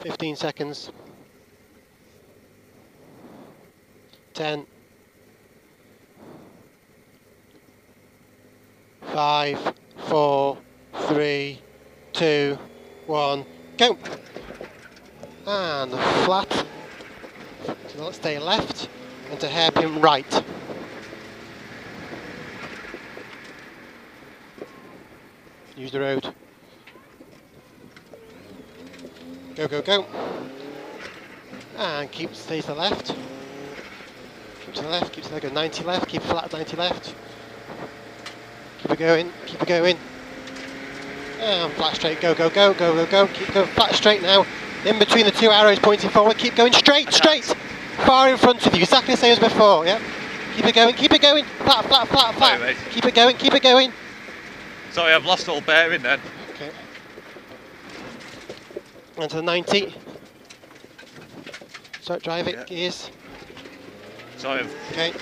15 seconds. 10. 5, 4, 3, 2, 1, go! And flat. So let's stay left and to hairpin right. Use the road. Go, go, go. And keep, stay to the left. Keep to the left, keep to the left, go 90 left, keep flat 90 left. Keep it going, keep it going. And flat straight, go, go, go, go, go, go. Keep going flat straight now. In between the two arrows pointing forward, keep going straight, straight. Far in front of you, exactly the same as before, yeah? Keep it going, keep it going. Flat, flat, flat, flat. Wait. Keep it going, keep it going. Sorry, I've lost all bearing then. Okay. Onto the 90. So drive it, Yeah. gears. Sorry, Okay.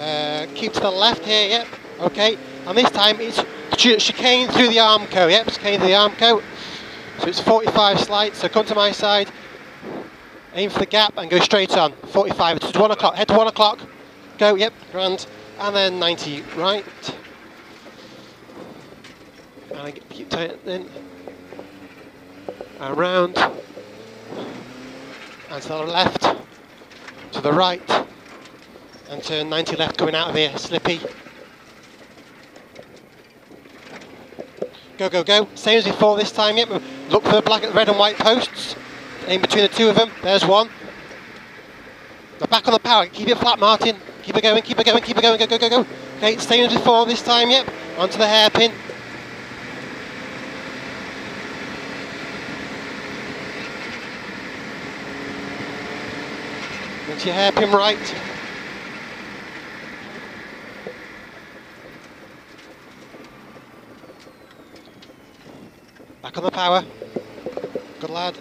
Uh, keep to the left here, yep. Okay. And this time it's ch- chicane through the Armco, yep. Chicane through the Armco. So it's 45 slides. So come to my side, aim for the gap and go straight on. 45. It's 1 o'clock. Head to 1 o'clock. Go, yep, grand. And then 90 right. And I get- keep tightening. And round. And to the left. To the right. And turn 90 left coming out of here. Slippy. Go, go, go. Same as before this time, yep. Look for the black, red and white posts. Aim between the two of them. There's one. Now back on the power. Keep it flat, Martin. Keep it going, keep it going, keep it going. Go, go, go, go. Okay, same as before this time, yep. Onto the hairpin. Into your hairpin right. Back on the power. Good lad.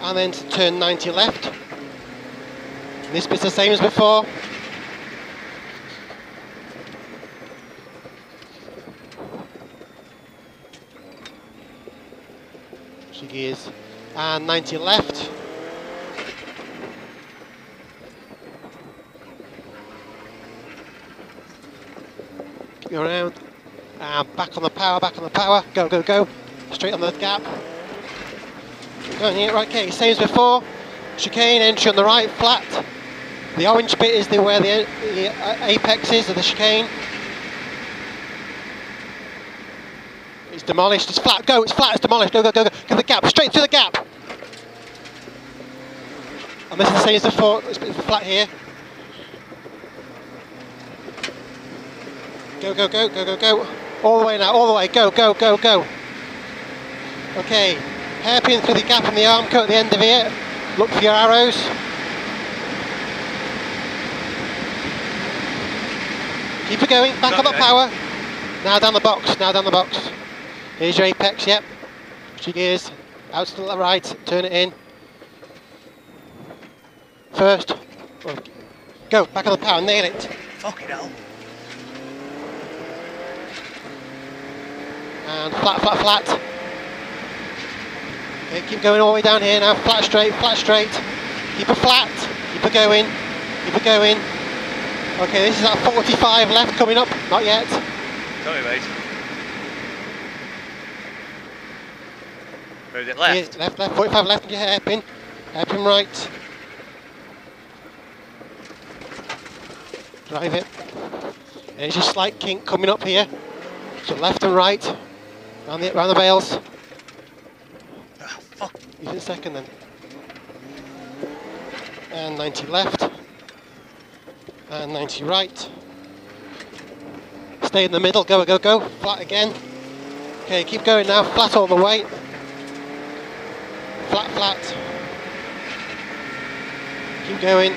And then to turn 90 left. This bit's the same as before. She gears. And 90 left. Going around. And back on the power, back on the power. Go, go, go. Straight on the gap. Go on here, right, okay, same as before. Chicane, entry on the right, flat. The orange bit is the, where the, the uh, apex is of the chicane. It's demolished, it's flat, go, it's flat, it's demolished, go, go, go, go. Go the gap, straight through the gap. And this is the same as before, it's flat here. Go, go, go, go, go, go. All the way now, all the way, go, go, go, go. Okay, hairpin through the gap in the Armco at the end of it. Look for your arrows. Keep it going, back on the Okay. power. Now down the box, now down the box. Here's your apex, yep. She gears, out to the right, turn it in. First, go, back on the power, nail it. fucking hell. And flat, flat, flat. Okay, keep going all the way down here now, flat straight, flat straight. Keep it flat, keep it going, keep it going. Okay, this is at 45 left coming up, not yet. Sorry, mate. Where's it left? Here, left, left, 45 left, your hairpin, hairpin right. Drive it. There's a slight kink coming up here. So left and right, round the, round the bales. Ah, fuck. Use it second then. And 90 left. And 90 right. Stay in the middle, go, go, go. Flat again. Okay, keep going now, flat all the way. Flat, flat. Keep going.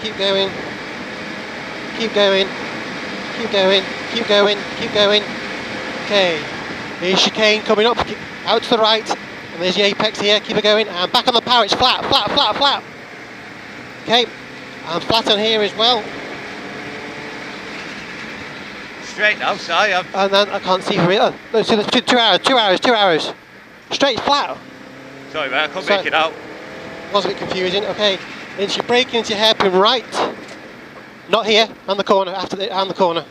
Keep going. Keep going. Keep going. Keep going. Keep going. Okay. Here's chicane coming up. Out to the right. And there's the apex here. Keep it going. And back on the power. It's flat, flat, flat, flat. Okay. And flat on here as well. Straight now, sorry. I'm, And then I can't see from here. Oh, no, so there's two, two arrows, two arrows, two arrows. Straight flat. Sorry, mate, I So- make it out. Was a bit confusing. Okay, then she braking into your hairpin right. Not here, on the corner, after the, on the corner.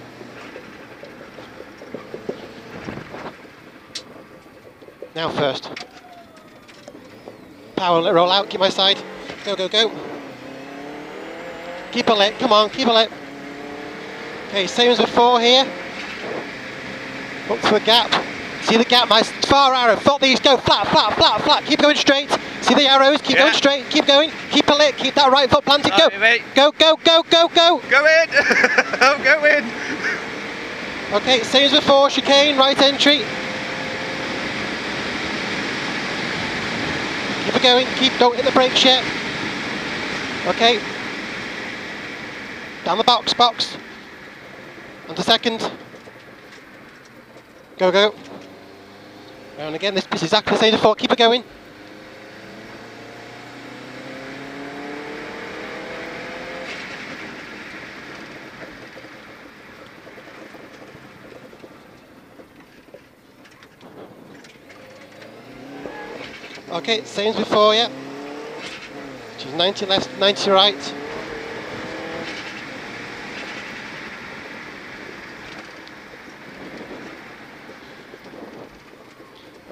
Now first. Power, let it roll out, keep my side. Go, go, go. Keep a lit, come on, keep a lit. Okay, same as before here. Up to a gap. See the gap, my far arrow, fault these, go flat, flat, flat, flat, keep going straight. See the arrows, keep Yeah. going straight, keep going, keep a lit, keep that right foot planted, go. Mate. Go, go, go, go, go. Go in! I'm going! Okay, same as before, chicane, right entry. Keep it going, keep, don't hit the brakes yet. Okay. Down the box, box. Onto second. Go, go. Round again, this is exactly the same as before, keep it going. Okay, same as before, yeah. She's 90 left, 90 right.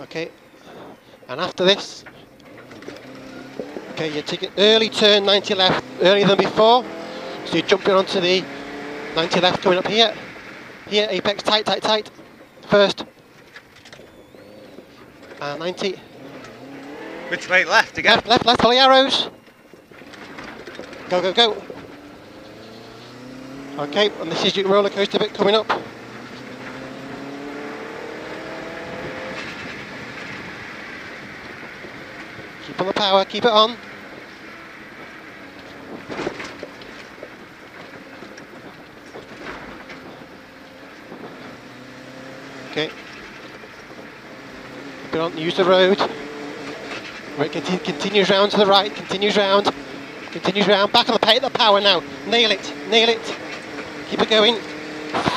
Okay, and after this, okay, you take an early turn 90 left, earlier than before. So you're jumping onto the 90 left coming up here. Here, apex tight, tight, tight. First. And 90. Which way left again? Left, left, left, follow the arrows. Go, go, go. Okay, and this is your roller coaster bit coming up. Keep on the power, keep it on. Okay. On, use the road. Right, conti- continues round to the right, continues round, continues round, back on the pay the power now. Nail it, nail it. Keep it going.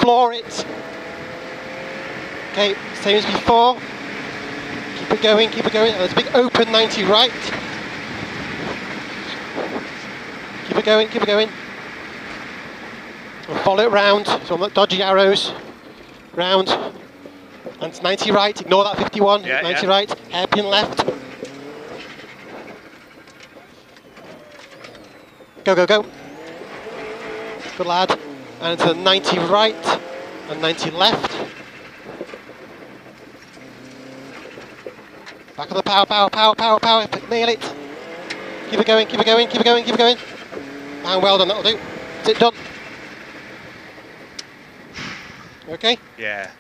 Floor it. Okay, same as before. Keep it going, keep it going. And there's a big open 90 right. Keep it going, keep it going. And follow it round, so I'm not dodgy arrows. Round. And 90 right, ignore that 51. Yeah, 90 yeah. right, hairpin left. Go, go, go. Good lad. And into the 90 right and 90 left. Back on the power, power, power, power, power. Nail it. Keep it going, keep it going, keep it going, keep it going. And well done, that'll do. That's it done. Okay? Yeah.